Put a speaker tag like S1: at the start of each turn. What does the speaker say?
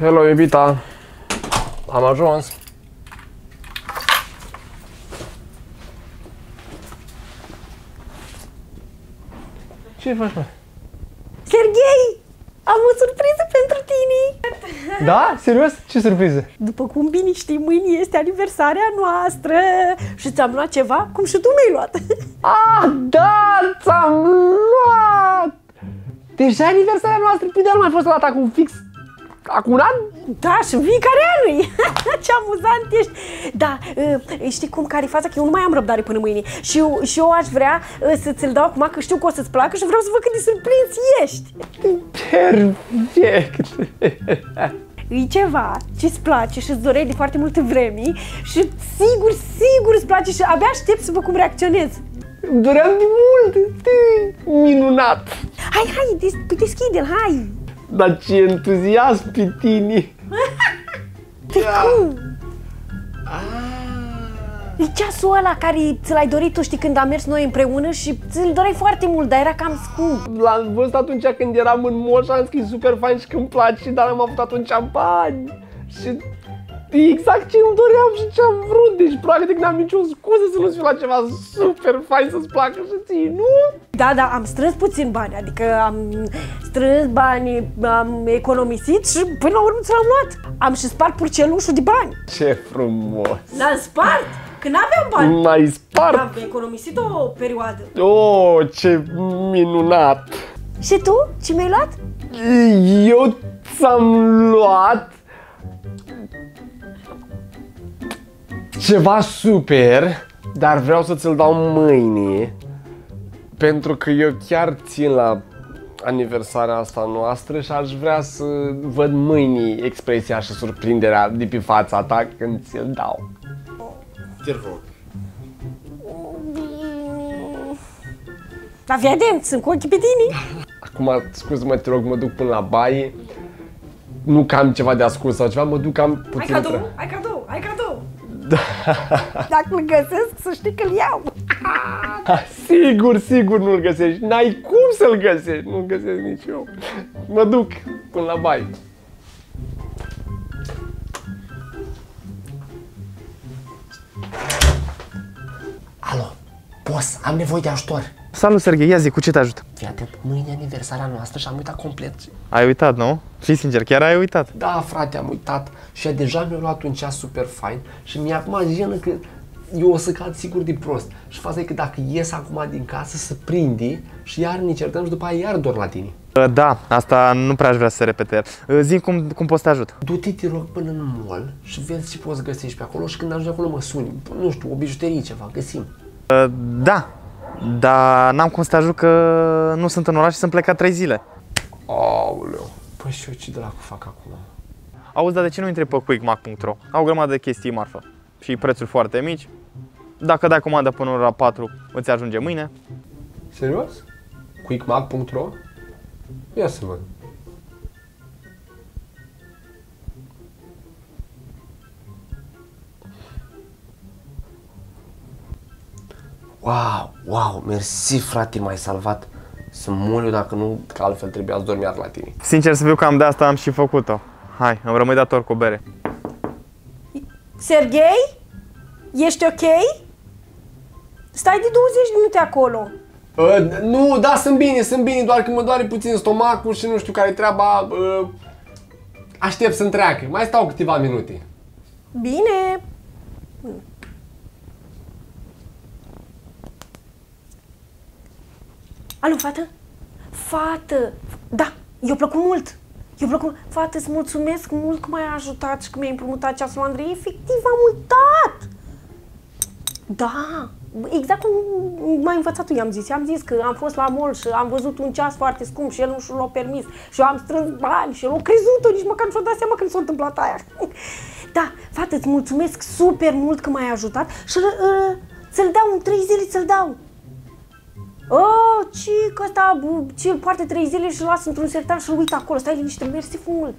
S1: Hello, iubita. Am ajuns. Ce faci, mă?
S2: Serghei, am o surpriză pentru tine.
S1: Da? Serios? Ce surpriză?
S2: După cum bine știi, mâine este aniversarea noastră și ți-am luat ceva, cum și tu mi-ai luat.
S1: Ah, da, ți-am luat! Deja aniversarea noastră, pe de nu mai fost la acum fix acum un an?
S2: Da, și în fiecare an e. Ce amuzant ești. Da, uh, știi cum care e faza? Că eu nu mai am răbdare până mâine. Și eu, și eu aș vrea uh, să ți-l dau acum, că știu că o să-ți placă și vreau să văd cât de surprins ești.
S1: Perfect!
S2: E ceva ce-ți place și îți doreai de foarte multe vreme și sigur, sigur îți place și abia aștept să văd cum reacționezi.
S1: Doream de mult! Minunat!
S2: Hai, hai, des- deschide-l, hai!
S1: Dar ce entuziasm pe tine!
S2: Păi cum? E ceasul ăla care ți l-ai dorit tu, știi, când am mers noi împreună și ți-l doreai foarte mult, dar era cam scump.
S1: L-am văzut atunci când eram în mall și am scris super fain și că îmi place, dar am avut atunci bani. Și exact ce îmi doream și ce am vrut. Deci, practic, n-am nicio scuză să nu fiu la ceva super fain să-ți placă și ție, nu?
S2: Da, da, am strâns puțin bani, adică am strâns bani, am economisit și până la urmă ți l-am luat. Am și spart purcelușul de bani.
S1: Ce frumos!
S2: L-am spart, că n-aveam bani.
S1: M-ai spart!
S2: Am economisit o perioadă.
S1: Oh, ce minunat!
S2: Și tu? Ce mi-ai luat?
S1: Eu ți-am luat ceva super, dar vreau să ți-l dau mâine pentru că eu chiar țin la aniversarea asta noastră și aș vrea să văd mâine expresia și surprinderea de pe fața ta când ți-l dau.
S3: Te rog.
S2: Dar vedem, sunt cu ochii pe tine.
S1: Acum, scuze-mă, te rog, mă duc până la baie. Nu că am ceva de ascuns sau ceva, mă duc am
S2: Ai
S1: puțin...
S2: cadou,
S1: pre-
S2: ai cadou, ai cadou. Da. Dacă îl găsesc, să știi că îl iau.
S1: Ha, sigur, sigur nu-l găsești. N-ai cum să-l găsești. Nu-l găsesc nici eu. Mă duc până la baie.
S3: Alo, boss, am nevoie de ajutor.
S4: Salut, Serghei, ia zi, cu ce te ajut?
S3: Fii atent, mâine e aniversarea noastră și am uitat complet.
S4: Ai uitat, nu? Fii sincer, chiar ai uitat.
S3: Da, frate, am uitat și ea deja mi-a luat un ceas super fain și mi-a acum jenă că eu o să cad sigur de prost. Și faza e că dacă ies acum din casă, să prinde și iar ne certăm și după aia iar dor la tine.
S4: Uh, Da, asta nu prea aș vrea să se repete. Uh, Zi cum, cum poți să te ajut.
S3: Du-te, te rog, până în mall și vezi ce poți găsești pe acolo și când ajungi acolo mă suni. Nu știu, o bijuterie ceva, găsim.
S4: Uh, Da, dar n-am cum să te ajut că nu sunt în oraș și sunt plecat trei zile.
S1: Aoleu.
S3: Păi și eu ce dracu fac acum?
S4: Auzi, dar de ce nu intri pe quickmac.ro? Au o grămadă de chestii marfă și prețuri foarte mici. Dacă dai comandă până la ora 4, îți ajunge mâine.
S1: Serios? Quickmag.ro? Ia să văd.
S3: Wow, wow, mersi frate, m-ai salvat. Sunt moliu dacă nu, că altfel trebuia să dormi iar la tine.
S4: Sincer să fiu, cam de asta am și făcut-o. Hai, îmi rămâi dator cu o bere.
S2: Serghei? Ești ok? Stai de 20 de minute acolo.
S1: Uh, nu, da, sunt bine, sunt bine, doar că mă doare puțin stomacul și nu știu care treaba. Uh, aștept să-mi treacă. Mai stau câteva minute.
S2: Bine. Alo, fată? Fată! Da, i-a plăcut mult. I-a plăcut. Fată, îți mulțumesc mult că m-ai ajutat și că mi-ai împrumutat ceasul Andrei. Efectiv, am uitat! Da, exact cum m-ai învățat tu, i-am zis. I-am zis că am fost la mall și am văzut un ceas foarte scump și el nu și l-a permis. Și eu am strâns bani și el a crezut-o, nici măcar nu și-a dat seama când s-a întâmplat aia. Da, fată, îți mulțumesc super mult că m-ai ajutat și uh, ți-l dau în trei zile, ți-l dau. Oh, ce că ăsta, bu- ce îl poartă trei zile și îl lasă într-un sertar și îl uită acolo. Stai liniște, mersi mult.